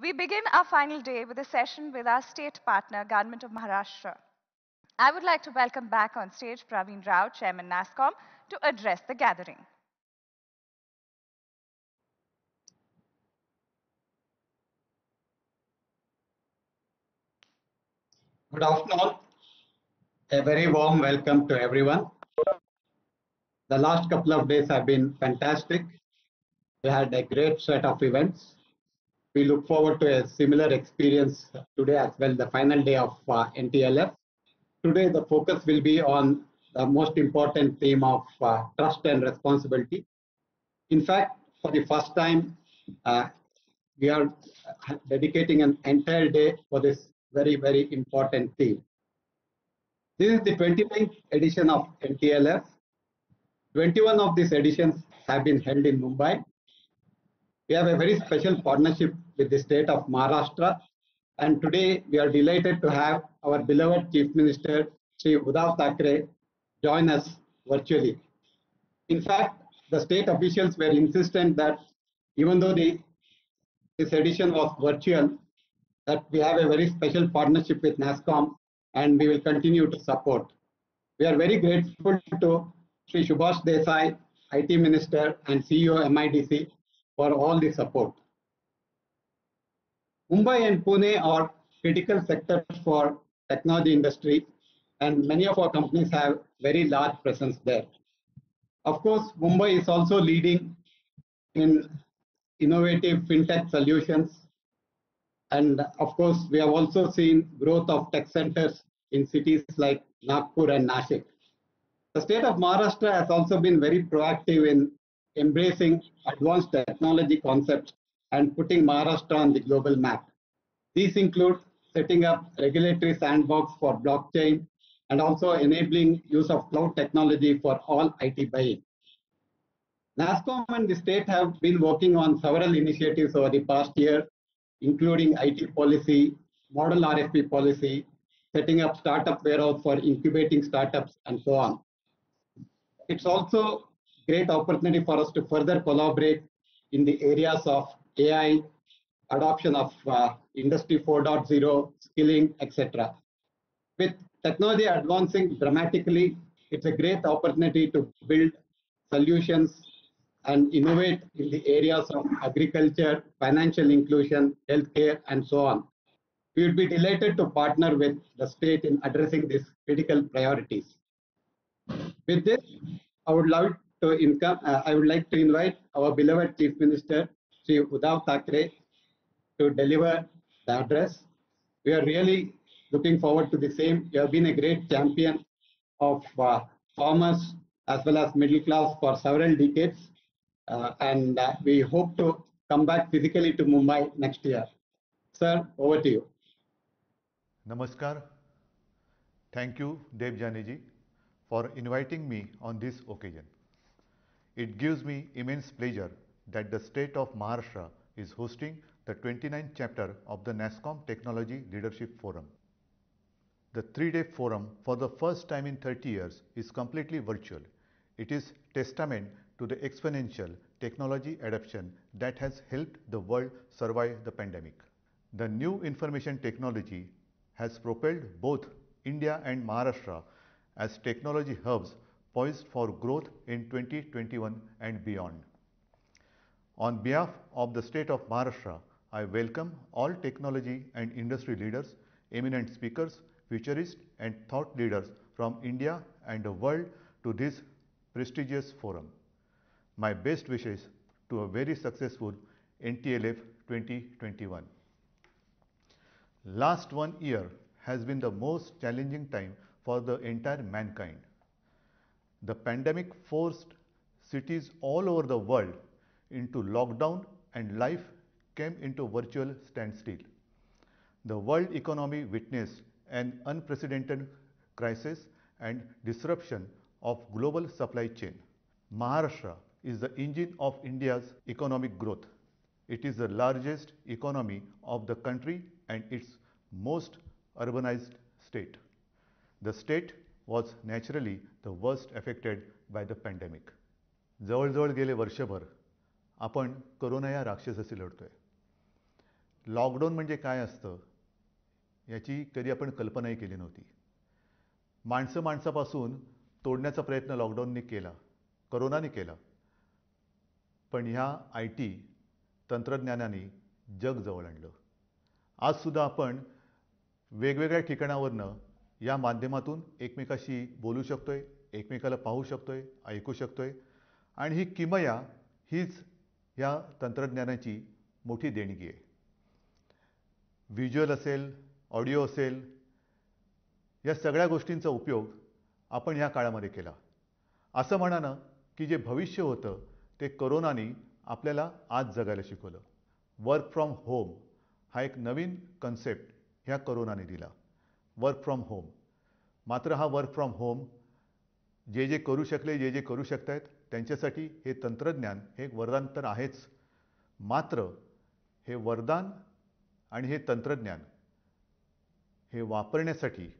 We begin our final day with a session with our state partner, Government of Maharashtra. I would like to welcome back on stage Praveen Rao, Chairman NASSCOM, to address the gathering. Good afternoon. A very warm welcome to everyone. The last couple of days have been fantastic. We had a great set of events. We look forward to a similar experience today as well, the final day of uh, NTLF. Today, the focus will be on the most important theme of uh, trust and responsibility. In fact, for the first time, uh, we are dedicating an entire day for this very, very important theme. This is the 29th edition of NTLF. 21 of these editions have been held in Mumbai. We have a very special partnership with the state of Maharashtra. And today we are delighted to have our beloved Chief Minister, Sri Uddhav Thackeray, join us virtually. In fact, the state officials were insistent that even though the, this edition was virtual, that we have a very special partnership with NASSCOM and we will continue to support. We are very grateful to Sri Subhash Desai, IT Minister and CEO MIDC for all the support. Mumbai and Pune are critical sectors for technology industry and many of our companies have very large presence there. Of course, Mumbai is also leading in innovative fintech solutions. And of course, we have also seen growth of tech centers in cities like Nagpur and Nashik. The state of Maharashtra has also been very proactive in embracing advanced technology concepts and putting Maharashtra on the global map. These include setting up regulatory sandbox for blockchain and also enabling use of cloud technology for all IT buying. NASSCOM and the state have been working on several initiatives over the past year, including IT policy, model RFP policy, setting up startup warehouse for incubating startups, and so on. It's also great opportunity for us to further collaborate in the areas of AI, adoption of uh, Industry 4.0, skilling, etc. With technology advancing dramatically, it's a great opportunity to build solutions and innovate in the areas of agriculture, financial inclusion, healthcare, and so on. We would be delighted to partner with the state in addressing these critical priorities. With this, I would love to income, uh, I would like to invite our beloved Chief Minister, Sri Uddhav Thackeray, to deliver the address. We are really looking forward to the same. You have been a great champion of uh, farmers as well as middle class for several decades. Uh, and uh, we hope to come back physically to Mumbai next year. Sir, over to you. Namaskar. Thank you, Debjaniji, for inviting me on this occasion. It gives me immense pleasure that the state of Maharashtra is hosting the 29th chapter of the NASSCOM Technology Leadership Forum. The three-day forum for the first time in 30 years is completely virtual. It is testament to the exponential technology adoption that has helped the world survive the pandemic. The new information technology has propelled both India and Maharashtra as technology hubs poised for growth in 2021 and beyond. On behalf of the state of Maharashtra, I welcome all technology and industry leaders, eminent speakers, futurists and thought leaders from India and the world to this prestigious forum. My best wishes to a very successful NTLF 2021. Last one year has been the most challenging time for the entire mankind. The pandemic forced cities all over the world into lockdown and life came into virtual standstill. The world economy witnessed an unprecedented crisis and disruption of global supply chain. Maharashtra is the engine of India's economic growth. It is the largest economy of the country and its most urbanized state. The state was naturally the worst affected by the pandemic. जवळजवळ गेले वर्षभर आपण corona या राक्षसाशी लढतोय. Lockdown म्हणजे काय असतं? याची कधी आपण कल्पनाही केली नव्हती. माणसं माणसापासून तोडण्याचा प्रयत्न लॉकडाऊनने केला करोनाने केला. पण ह्या आय टी तंत्रज्ञानाने जग जवळ आणलं. आजसुद्धा आपण वेगवेगळ्या ठिकाणावरनं या माध्यमातून एकमेकाशी बोलू शकतो आहे एकमेकाला पाहू शकतो आहे ऐकू शकतो आहे आणि ही किमया हीच या तंत्रज्ञानाची मोठी देणगी आहे. व्हिज्युअल असेल ऑडिओ असेल या सगळ्या गोष्टींचा उपयोग आपण ह्या काळामध्ये केला. असं म्हणा ना की जे भविष्य होतं ते करोनाने आपल्याला आज जगायला शिकवलं. वर्क फ्रॉम होम हा एक नवीन कन्सेप्ट ह्या करोनाने दिला. वर्क फ्रॉम होम मात्र हा वर्क फ्रॉम होम जे जे करू शकले जे जे करू शकत आहेत त्यांच्यासाठी हे तंत्रज्ञान हे एक वरदान तर आहेच. मात्र हे वरदान आणि हे तंत्रज्ञान हे वापरण्यासाठी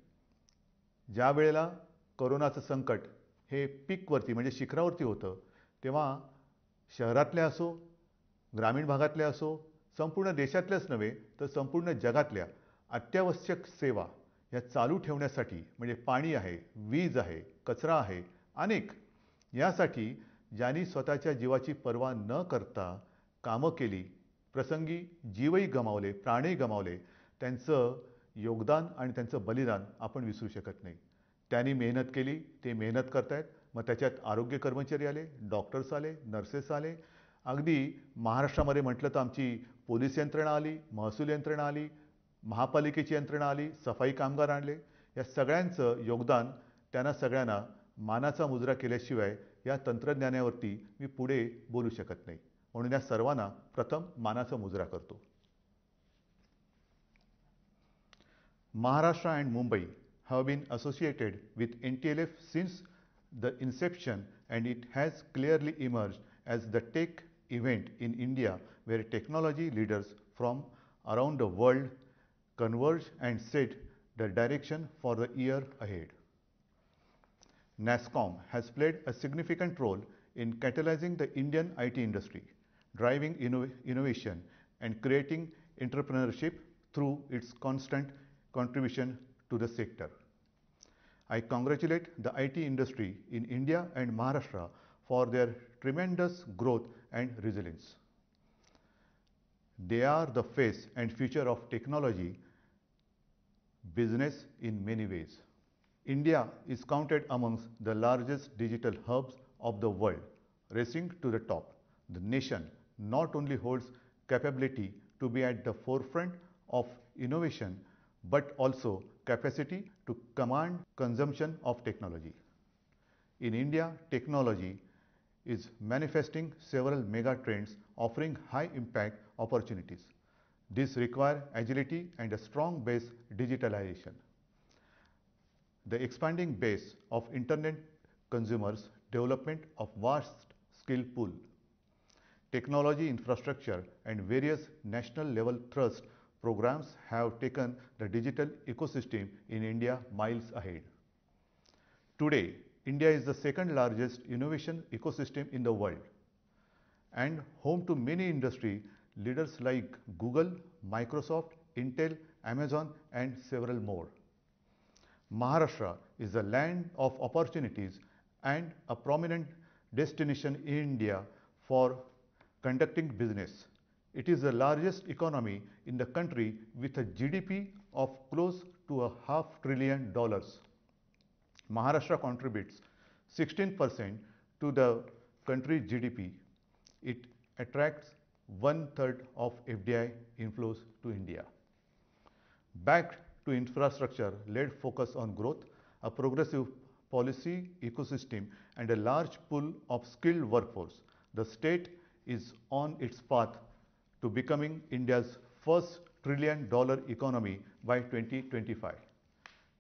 ज्या वेळेला करोनाचं संकट हे पीकवरती म्हणजे शिखरावरती होतं तेव्हा शहरातल्या असो ग्रामीण भागातल्या असो संपूर्ण देशातल्याच नव्हे तर संपूर्ण जगातल्या अत्यावश्यक सेवा या चालू ठेवण्यासाठी म्हणजे पाणी आहे वीज आहे कचरा आहे अनेक यासाठी ज्यांनी स्वतःच्या जीवाची पर्वा न करता कामं केली प्रसंगी जीवही गमावले प्राणही गमावले त्यांचं योगदान आणि त्यांचं बलिदान आपण विसरू शकत नाही. त्यांनी मेहनत केली ते मेहनत करतायत मग त्याच्यात आरोग्य कर्मचारी आले डॉक्टर्स आले नर्सेस आले. अगदी महाराष्ट्रामध्ये म्हटलं तर आमची पोलीस यंत्रणा आली महसूल यंत्रणा आली महापालिकेची यंत्रणा आली सफाई कामगार आणले. या सगळ्यांचं योगदान त्यांना सगळ्यांना मानाचा मुजरा केल्याशिवाय या तंत्रज्ञानावरती मी पुढे बोलू शकत नाही. म्हणून या सर्वांना प्रथम मानाचा मुजरा करतो. Maharashtra and Mumbai have been associated with N T L F since the inception and it has clearly emerge as the tech event in India where technology leaders from around the world converge and set the direction for the year ahead. NASSCOM has played a significant role in catalyzing the Indian IT industry, driving inno- innovation and creating entrepreneurship through its constant contribution to the sector. I congratulate the IT industry in India and Maharashtra for their tremendous growth and resilience. They are the face and future of technology business in many ways. India is counted amongst the largest digital hubs of the world, racing to the top. The nation not only holds capability to be at the forefront of innovation, but also capacity to command consumption of technology. In India, technology is manifesting several mega trends offering high impact opportunities. This require agility and a strong base digitalization. The expanding base of internet consumers, development of vast skill pool, technology infrastructure and various national level trust programs have taken the digital ecosystem in India miles ahead. Today, India is the second largest innovation ecosystem in the world and home to many industry leaders like Google, Microsoft, Intel, Amazon, and several more. Maharashtra is a land of opportunities and a prominent destination in India for conducting business. It is the largest economy in the country with a GDP of close to a half trillion dollars. Maharashtra contributes 16% to the country's GDP. It attracts one third of FDI inflows to India. Backed to infrastructure led focus on growth, a progressive policy ecosystem, and a large pool of skilled workforce, the state is on its path to becoming India's first trillion dollar economy by 2025.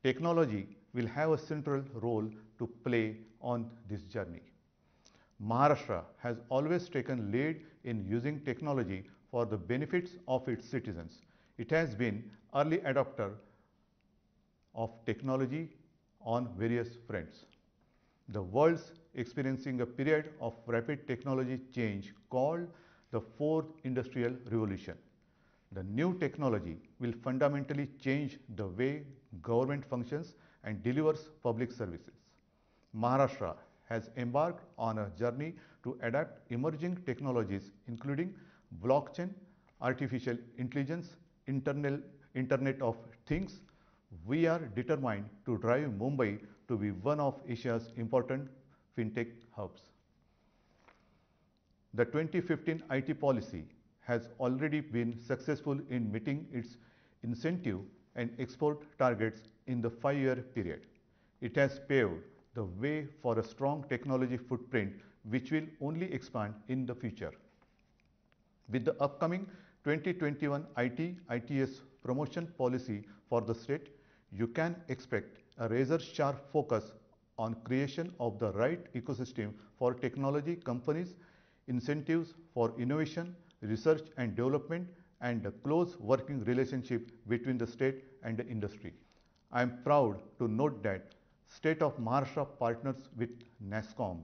Technology will have a central role to play on this journey. Maharashtra has always taken lead in using technology for the benefits of its citizens. It has been early adopter of technology on various fronts. The world's experiencing a period of rapid technology change called the fourth industrial revolution. The new technology will fundamentally change the way government functions and delivers public services. Maharashtra has embarked on a journey to adapt emerging technologies including blockchain, artificial intelligence, internal, Internet of Things. We are determined to drive Mumbai to be one of Asia's important fintech hubs. The 2015 IT policy has already been successful in meeting its incentive and export targets in the five-year period. It has paved the way for a strong technology footprint which will only expand in the future. With the upcoming 2021 IT ITS promotion policy for the state, you can expect a razor sharp focus on creation of the right ecosystem for technology companies, incentives for innovation, research and development, and a close working relationship between the state and the industry. I am proud to note that State of Maharashtra partners with NASSCOM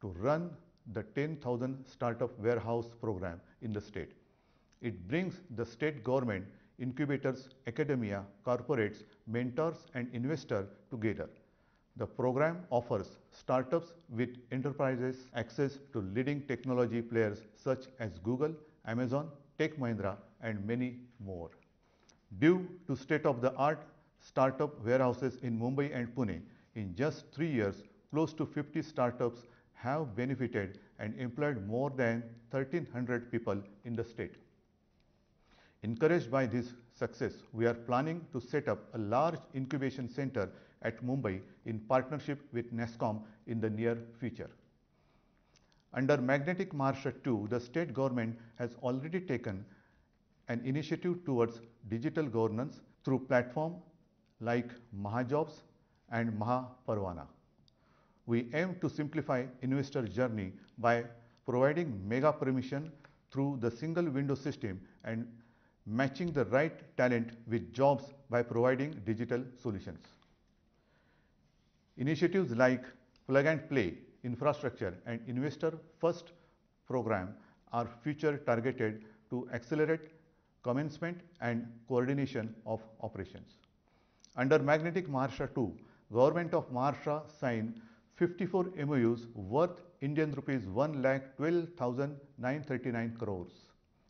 to run the 10,000 Startup Warehouse program in the state. It brings the state government, incubators, academia, corporates, mentors and investors together. The program offers startups with enterprises access to leading technology players such as Google, Amazon, Tech Mahindra and many more. Due to state-of-the-art startup warehouses in Mumbai and Pune, in just three years, close to 50 startups have benefited and employed more than 1300 people in the state. Encouraged by this success, we are planning to set up a large incubation center at Mumbai in partnership with NASSCOM in the near future. Under Magnetic Maharashtra 2, the state government has already taken an initiative towards digital governance through platform like Mahajobs and Mahaparvana. We aim to simplify investor journey by providing mega permission through the single window system and matching the right talent with jobs by providing digital solutions. Initiatives like plug and play infrastructure and investor first program are future targeted to accelerate commencement and coordination of operations. Under Magnetic Maharashtra 2, Government of Maharashtra signed 54 MOUs worth Indian rupees 1,12,939 crores.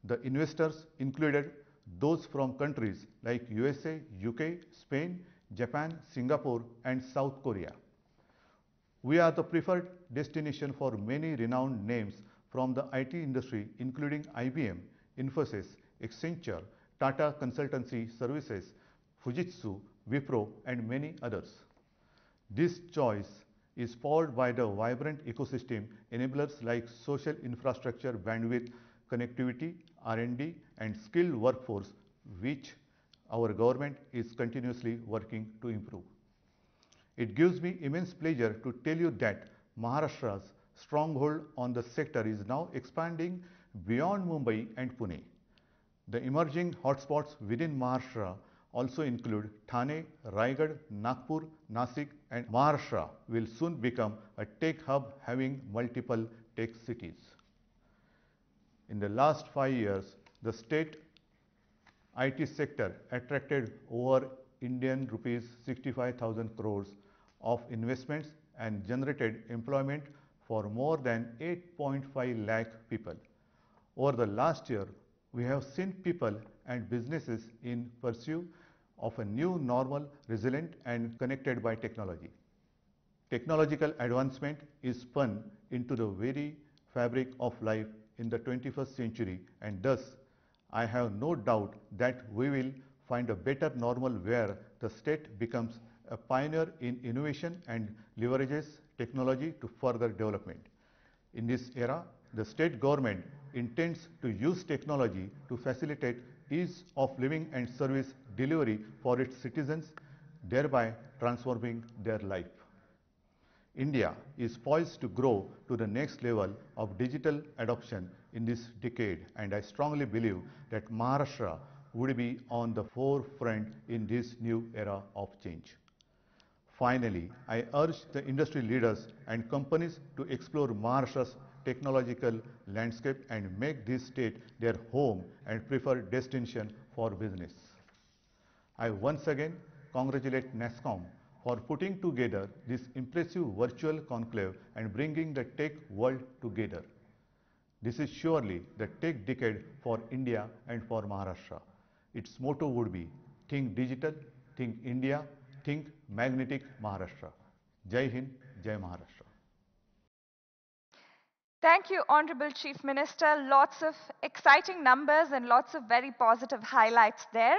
The investors included those from countries like USA, UK, Spain, Japan, Singapore and South Korea. We are the preferred destination for many renowned names from the IT industry including IBM, Infosys, Accenture, Tata Consultancy Services, Fujitsu, Wipro and many others. This choice is powered by the vibrant ecosystem enablers like social infrastructure bandwidth, connectivity, R&D and skilled workforce which our government is continuously working to improve. It gives me immense pleasure to tell you that Maharashtra's stronghold on the sector is now expanding beyond Mumbai and Pune. The emerging hotspots within Maharashtra also include Thane, Raigad, Nagpur, Nasik and Maharashtra will soon become a tech hub having multiple tech cities. In the last five years, the state IT sector attracted over Indian rupees 65,000 crores of investments and generated employment for more than 8.5 lakh people. Over the last year, we have seen people and businesses in pursuit of a new normal, resilient and connected by technology. Technological advancement is spun into the very fabric of life in the 21st century and thus I have no doubt that we will find a better normal where the state becomes a pioneer in innovation and leverages technology to further development. In this era, the state government intends to use technology to facilitate ease of living and service delivery for its citizens, thereby transforming their life. India is poised to grow to the next level of digital adoption in this decade and I strongly believe that Maharashtra would be on the forefront in this new era of change. Finally, I urge the industry leaders and companies to explore Maharashtra's technological landscape and make this state their home and preferred destination for business. I once again congratulate NASSCOM for putting together this impressive virtual conclave and bringing the tech world together. This is surely the tech decade for India and for Maharashtra. Its motto would be Think Digital, Think India, Think Magnetic Maharashtra. Jai Hind, Jai Maharashtra. Thank you, Honorable Chief Minister. Lots of exciting numbers and lots of very positive highlights there.